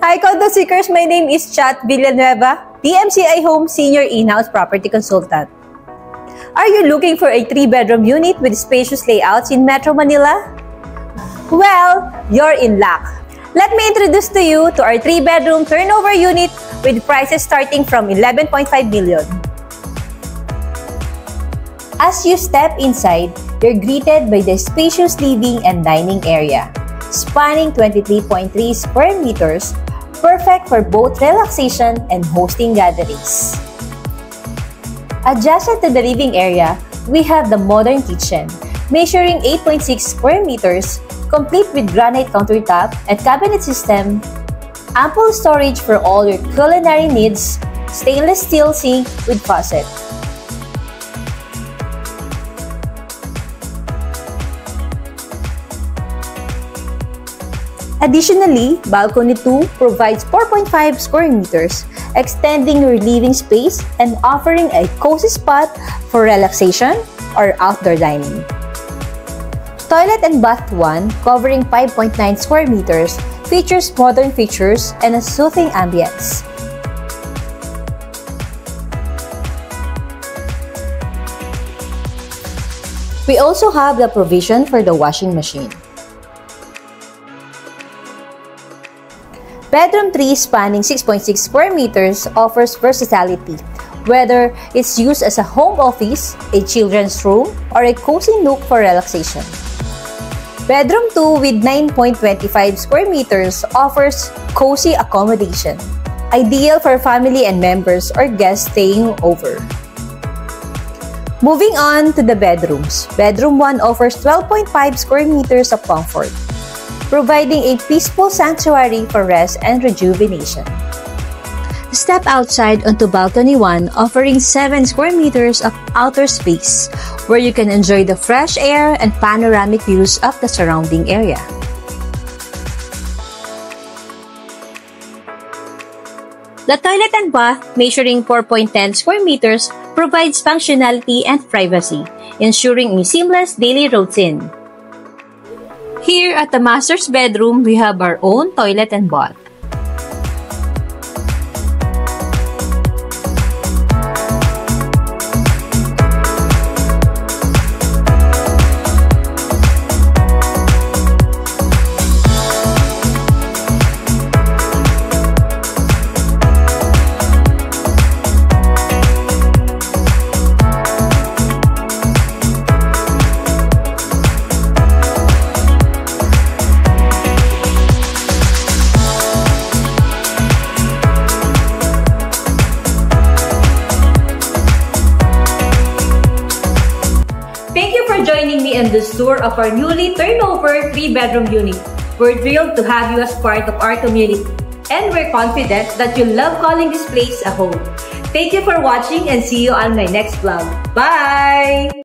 Hi, Condo Seekers! My name is Chat Villanueva, DMCI Home Senior In-House Property Consultant. Are you looking for a three-bedroom unit with spacious layouts in Metro Manila? Well, you're in luck. Let me introduce to you to our three-bedroom turnover unit with prices starting from 11.5 million. As you step inside, you're greeted by the spacious living and dining area, spanning 23.3 square meters perfect for both relaxation and hosting gatherings. Adjacent to the living area, we have the modern kitchen, measuring 8.6 square meters, complete with granite countertop and cabinet system, ample storage for all your culinary needs, stainless steel sink with faucet, Additionally, Balcony 2 provides 4.5 square meters, extending your living space and offering a cozy spot for relaxation or outdoor dining. Toilet and Bath 1, covering 5.9 square meters, features modern features and a soothing ambience. We also have the provision for the washing machine. Bedroom 3 spanning 6.6 square meters offers versatility, whether it's used as a home office, a children's room, or a cozy nook for relaxation. Bedroom 2 with 9.25 square meters offers cozy accommodation, ideal for family and members or guests staying over. Moving on to the bedrooms. Bedroom 1 offers 12.5 square meters of comfort, providing a peaceful sanctuary for rest and rejuvenation. Step outside onto Balcony 1 offering 7 square meters of outer space where you can enjoy the fresh air and panoramic views of the surrounding area. The toilet and bath, measuring 4.10 square meters, provides functionality and privacy, ensuring a seamless daily routine. Here at the master's bedroom, we have our own toilet and bath. Me this tour of our newly turnover 3-bedroom unit. We're thrilled to have you as part of our community. And we're confident that you'll love calling this place a home. Thank you for watching and see you on my next vlog. Bye!